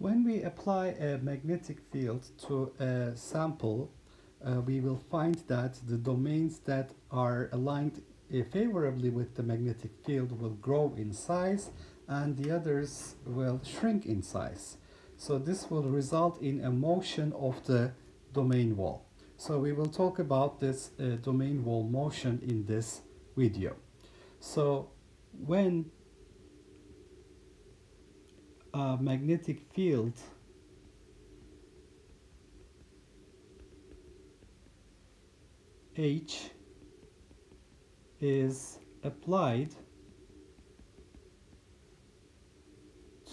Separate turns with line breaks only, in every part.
When we apply a magnetic field to a sample, uh, we will find that the domains that are aligned favorably with the magnetic field will grow in size and the others will shrink in size. So this will result in a motion of the domain wall. So we will talk about this uh, domain wall motion in this video. So when a magnetic field. H is applied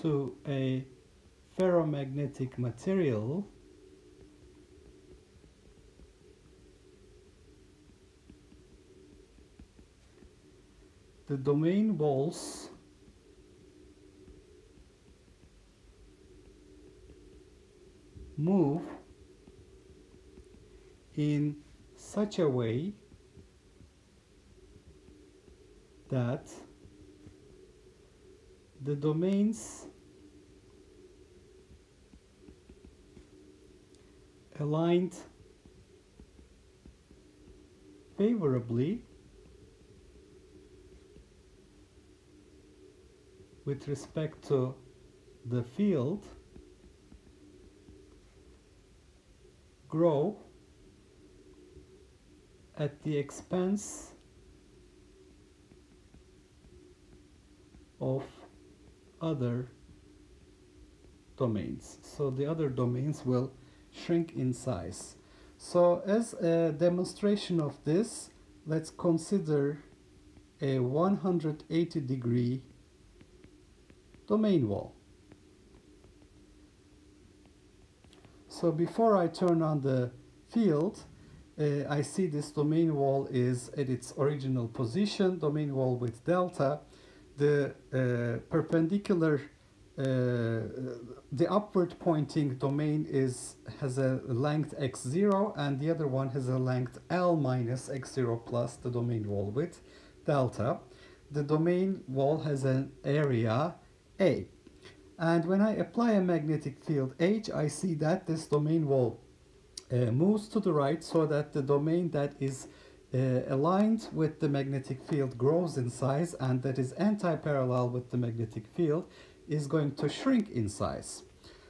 to a ferromagnetic material the domain walls move in such a way that the domains aligned favorably with respect to the field grow at the expense of other domains. So the other domains will shrink in size. So as a demonstration of this, let's consider a 180 degree domain wall. So before I turn on the field, uh, I see this domain wall is at its original position, domain wall with delta. The uh, perpendicular, uh, the upward pointing domain is has a length x0 and the other one has a length L minus x0 plus the domain wall with delta. The domain wall has an area A. And when I apply a magnetic field H, I see that this domain wall uh, moves to the right so that the domain that is uh, aligned with the magnetic field grows in size and that is anti-parallel with the magnetic field is going to shrink in size.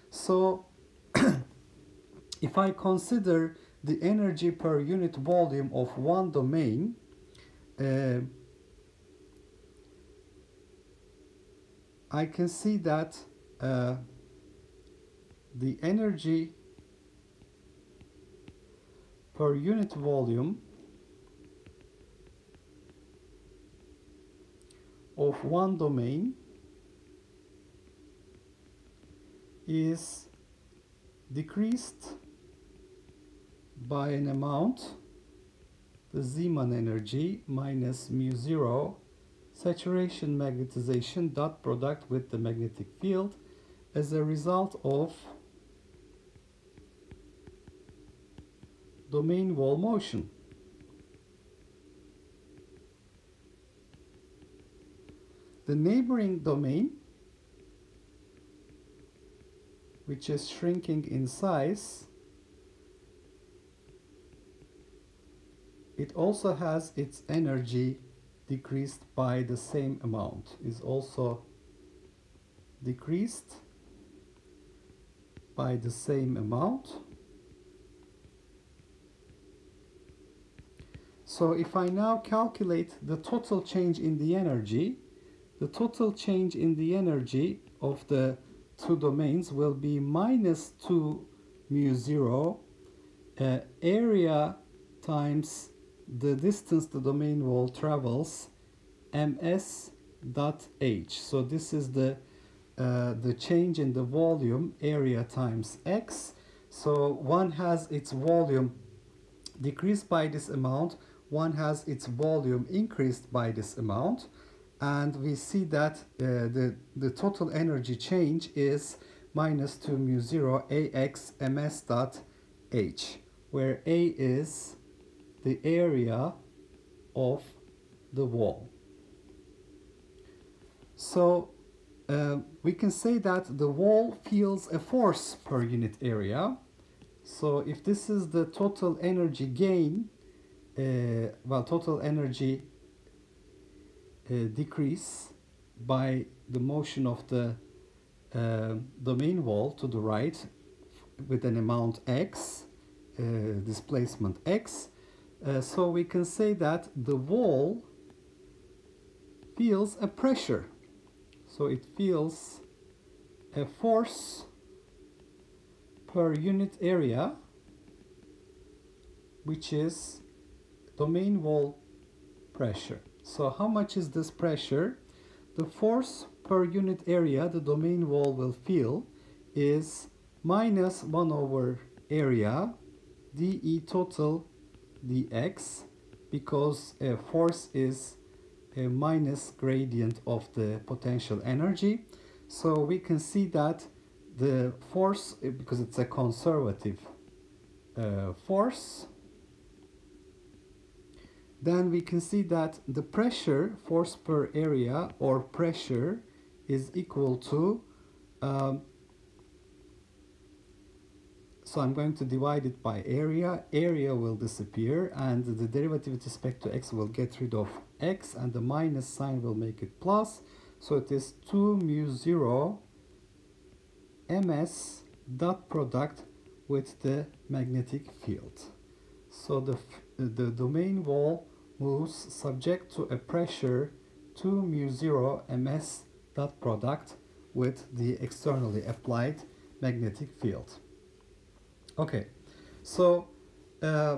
So if I consider the energy per unit volume of one domain, uh, I can see that uh, the energy per unit volume of one domain is decreased by an amount the Zeeman energy minus mu 0 saturation magnetization dot product with the magnetic field as a result of domain wall motion. The neighboring domain, which is shrinking in size, it also has its energy decreased by the same amount, is also decreased by the same amount. So if I now calculate the total change in the energy, the total change in the energy of the two domains will be minus 2 mu 0 uh, area times the distance the domain wall travels ms dot h. So this is the uh, the change in the volume area times x. So one has its volume decreased by this amount, one has its volume increased by this amount, and we see that uh, the, the total energy change is minus 2 mu 0 ax ms dot h, where a is the area of the wall. So uh, we can say that the wall feels a force per unit area. So if this is the total energy gain, uh, well, total energy uh, decrease by the motion of the uh, domain wall to the right with an amount x, uh, displacement x. Uh, so we can say that the wall feels a pressure. So it feels a force per unit area which is domain wall pressure. So how much is this pressure? The force per unit area the domain wall will feel is minus 1 over area dE total dx because a force is minus gradient of the potential energy. So we can see that the force, because it's a conservative uh, force, then we can see that the pressure, force per area or pressure is equal to um, so I'm going to divide it by area. Area will disappear and the derivative with respect to x will get rid of x and the minus sign will make it plus. So it is 2 mu 0 ms dot product with the magnetic field. So the, the domain wall moves subject to a pressure 2 mu 0 ms dot product with the externally applied magnetic field. Okay, so uh,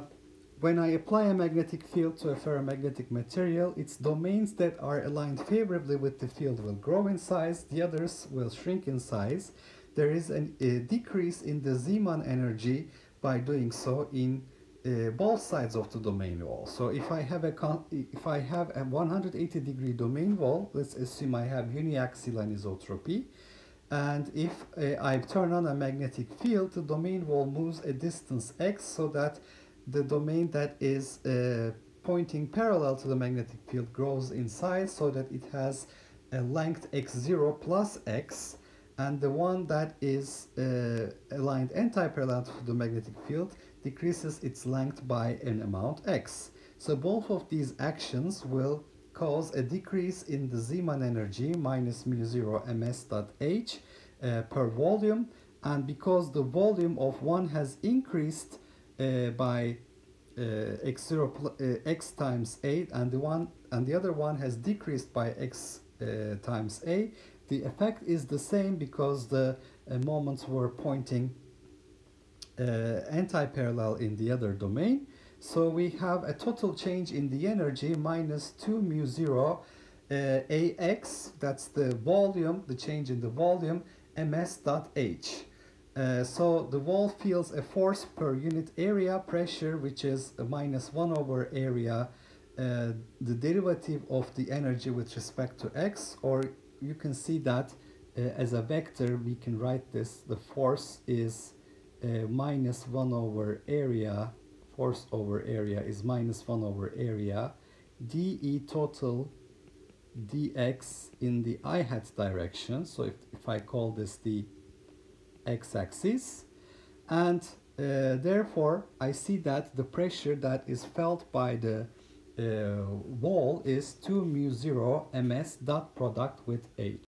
when I apply a magnetic field to a ferromagnetic material, its domains that are aligned favorably with the field will grow in size, the others will shrink in size. There is an, a decrease in the Zeeman energy by doing so in uh, both sides of the domain wall. So if I have a if I have a 180 degree domain wall, let's assume I have uniaxial anisotropy, and if uh, I turn on a magnetic field, the domain wall moves a distance x so that the domain that is uh, pointing parallel to the magnetic field grows in size so that it has a length x0 plus x and the one that is uh, aligned anti-parallel to the magnetic field decreases its length by an amount x. So both of these actions will cause a decrease in the Zeeman energy minus mu 0 ms dot h uh, per volume. And because the volume of one has increased uh, by uh, x 0 uh, x times a and the one and the other one has decreased by x uh, times a the effect is the same because the moments were pointing anti-parallel in the other domain so we have a total change in the energy minus 2 mu 0 uh, AX, that's the volume, the change in the volume, ms dot h. Uh, so the wall feels a force per unit area pressure, which is minus 1 over area, uh, the derivative of the energy with respect to x, or you can see that uh, as a vector, we can write this, the force is uh, minus 1 over area force over area is minus 1 over area dE total dx in the i hat direction so if, if I call this the x-axis and uh, therefore I see that the pressure that is felt by the uh, wall is 2 mu 0 ms dot product with H.